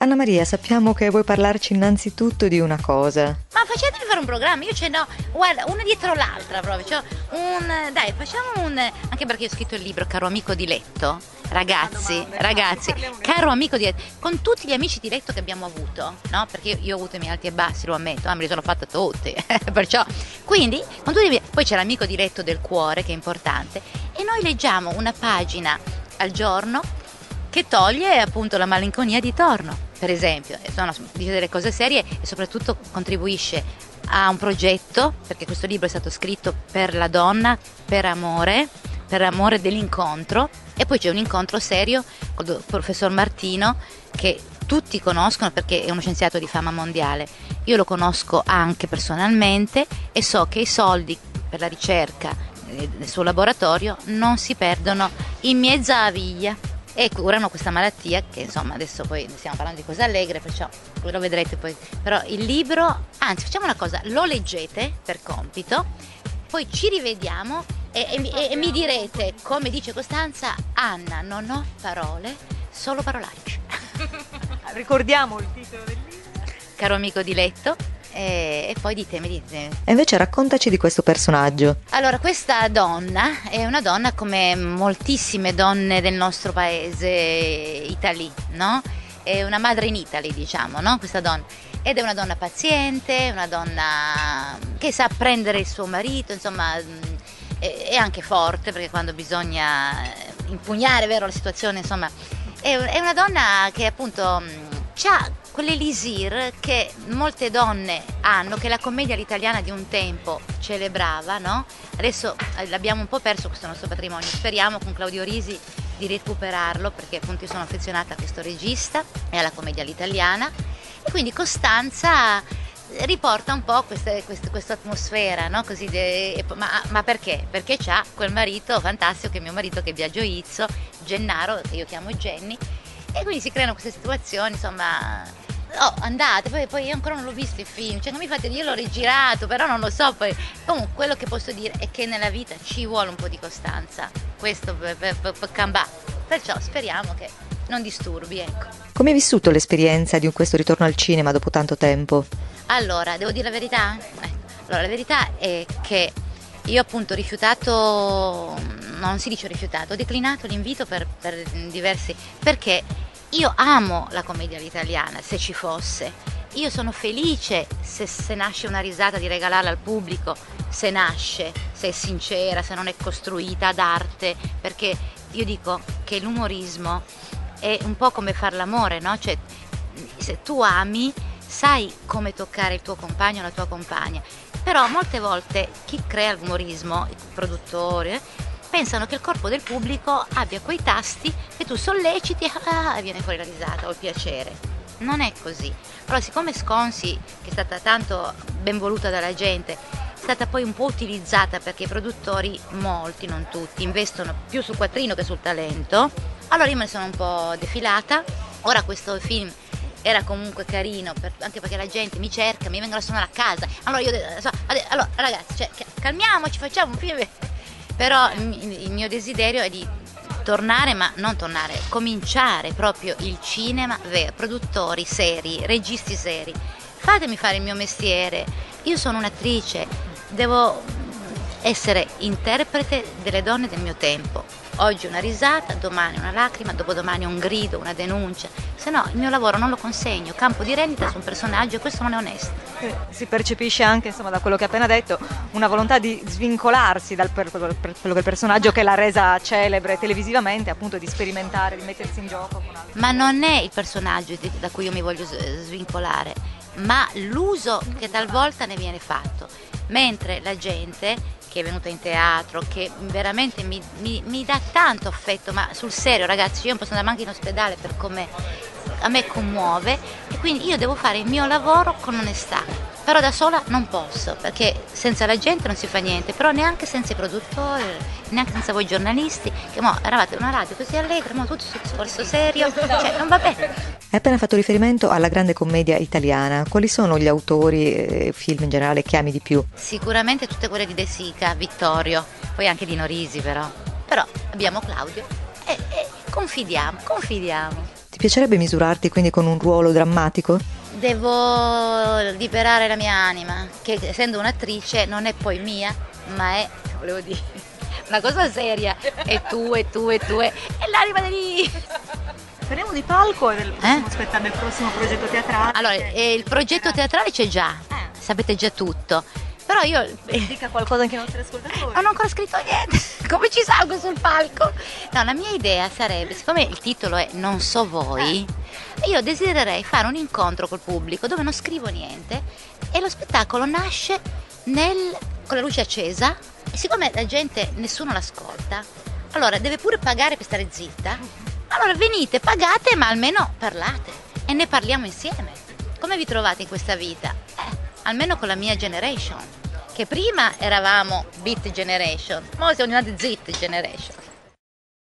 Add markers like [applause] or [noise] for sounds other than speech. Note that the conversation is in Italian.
Anna Maria, sappiamo che vuoi parlarci innanzitutto di una cosa. Ma facetemi fare un programma, io ce n'ho, guarda, una dietro l'altra proprio. Cioè un, dai, facciamo un. Anche perché ho scritto il libro Caro amico di letto. Ragazzi, ragazzi, caro amico di letto, con tutti gli amici di letto che abbiamo avuto, no? Perché io, io ho avuto i miei alti e bassi, lo ammetto, ma me li sono fatte tutti. [laughs] Perciò, quindi, con tutti i poi c'è l'amico di letto del cuore, che è importante, e noi leggiamo una pagina al giorno che toglie appunto la malinconia di torno per esempio, sono, dice delle cose serie e soprattutto contribuisce a un progetto, perché questo libro è stato scritto per la donna, per amore, per amore dell'incontro e poi c'è un incontro serio con il professor Martino che tutti conoscono perché è uno scienziato di fama mondiale. Io lo conosco anche personalmente e so che i soldi per la ricerca eh, nel suo laboratorio non si perdono in mezza a via e curano questa malattia che insomma adesso poi stiamo parlando di cose allegre perciò lo vedrete poi. Però il libro anzi facciamo una cosa lo leggete per compito poi ci rivediamo e, e, e mi direte come dice Costanza Anna non ho parole solo parolacce [laughs] ricordiamo il titolo del libro. Caro amico di letto e, e poi ditemi. E invece raccontaci di questo personaggio. Allora, questa donna è una donna come moltissime donne del nostro paese, Italy, no? È una madre in Italy, diciamo, no? Questa donna. Ed è una donna paziente, una donna che sa prendere il suo marito, insomma, è anche forte perché quando bisogna impugnare, vero, la situazione, insomma, è una donna che appunto ha quell'elisir che molte donne hanno, che la commedia all'italiana di un tempo celebrava, no? Adesso eh, l'abbiamo un po' perso questo nostro patrimonio, speriamo con Claudio Risi di recuperarlo perché appunto io sono affezionata a questo regista e alla commedia all'italiana e quindi Costanza riporta un po' questa, questa, questa atmosfera, no? de, ma, ma, perché? Perché c'ha quel marito fantastico che è mio marito che è Biagio Izzo, Gennaro, che io chiamo Jenny, e quindi si creano queste situazioni, insomma, oh, andate, poi, poi, io ancora non l'ho visto il film, cioè non mi fate dire, io l'ho rigirato, però non lo so, poi comunque quello che posso dire è che nella vita ci vuole un po' di costanza, questo per, per, per, per cambare, perciò speriamo che non disturbi, ecco. Come hai vissuto l'esperienza di questo ritorno al cinema dopo tanto tempo? Allora, devo dire la verità? Ecco. Allora, la verità è che io appunto ho rifiutato, non si dice rifiutato, ho declinato l'invito per, per diversi, perché io amo la commedia all'italiana, se ci fosse. Io sono felice se, se, nasce una risata di regalarla al pubblico, se nasce, se è sincera, se non è costruita d'arte, perché io dico che l'umorismo è un po' come far l'amore, no? Cioè, se tu ami, sai come toccare il tuo compagno o la tua compagna. Però molte volte chi crea l'umorismo, il produttore, pensano che il corpo del pubblico abbia quei tasti che tu solleciti ah, e viene fuori la risata o il piacere. Non è così. Però siccome Sconsi, che è stata tanto ben voluta dalla gente, è stata poi un po' utilizzata perché i produttori, molti, non tutti, investono più sul quattrino che sul talento, allora io me ne sono un po' defilata. Ora questo film era comunque carino per, anche perché la gente mi cerca, mi vengono a suonare a casa. Allora io allora, ragazzi, cioè, calmiamoci, facciamo un film però il mio desiderio è di tornare, ma non tornare, cominciare proprio il cinema vero, produttori seri, registi seri. Fatemi fare il mio mestiere. Io sono un'attrice, devo essere interprete delle donne del mio tempo. Oggi una risata, domani una lacrima, dopodomani un grido, una denuncia. Se no il mio lavoro non lo consegno, campo di rendita su un personaggio e questo non è onesto. Eh, si percepisce anche insomma, da quello che ha appena detto una volontà di svincolarsi da quello che è il personaggio che l'ha resa celebre televisivamente, appunto di sperimentare, di mettersi in gioco. Ma non è il personaggio da cui io mi voglio svincolare, ma l'uso che talvolta ne viene fatto. Mentre la gente che è venuta in teatro, che veramente mi, mi, mi dà tanto affetto, ma sul serio ragazzi, io non posso andare anche in ospedale per come a me commuove e quindi io devo fare il mio lavoro con onestà però da sola non posso perché senza la gente non si fa niente però neanche senza i produttori neanche senza voi giornalisti che mo eravate una radio così allegra mo tutto sul discorso serio cioè non va bene hai appena fatto riferimento alla grande commedia italiana quali sono gli autori e film in generale che ami di più? sicuramente tutte quelle di De Sica, Vittorio poi anche di Norisi però però abbiamo Claudio e, e confidiamo confidiamo Ti piacerebbe misurarti quindi con un ruolo drammatico? Devo liberare la mia anima, che essendo un'attrice non è poi mia, ma è, volevo dire, [laughs] una cosa seria. E tu, e tu, e tu, e l'anima di lì. Parliamo di palco e del prossimo eh? spettacolo, del prossimo progetto teatrale. Allora, eh, il progetto teatrale c'è già, eh. sapete già tutto. Però io. Dica qualcosa anche ai nostri ascoltatori. Non ho ancora scritto niente. Come ci salgo sul palco? No, la mia idea sarebbe, siccome il titolo è Non so voi, io desidererei fare un incontro col pubblico dove non scrivo niente e lo spettacolo nasce nel, con la luce accesa e siccome la gente nessuno l'ascolta, allora deve pure pagare per stare zitta. Allora venite, pagate, ma almeno parlate e ne parliamo insieme. Come vi trovate in questa vita? Eh, almeno con la mia generation che prima eravamo Beat Generation, ora siamo diventati Zit Generation.